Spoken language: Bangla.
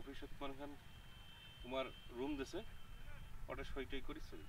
অফিসত মানে খান তোমার রুম দিছে ওটা সইটাই করি চলি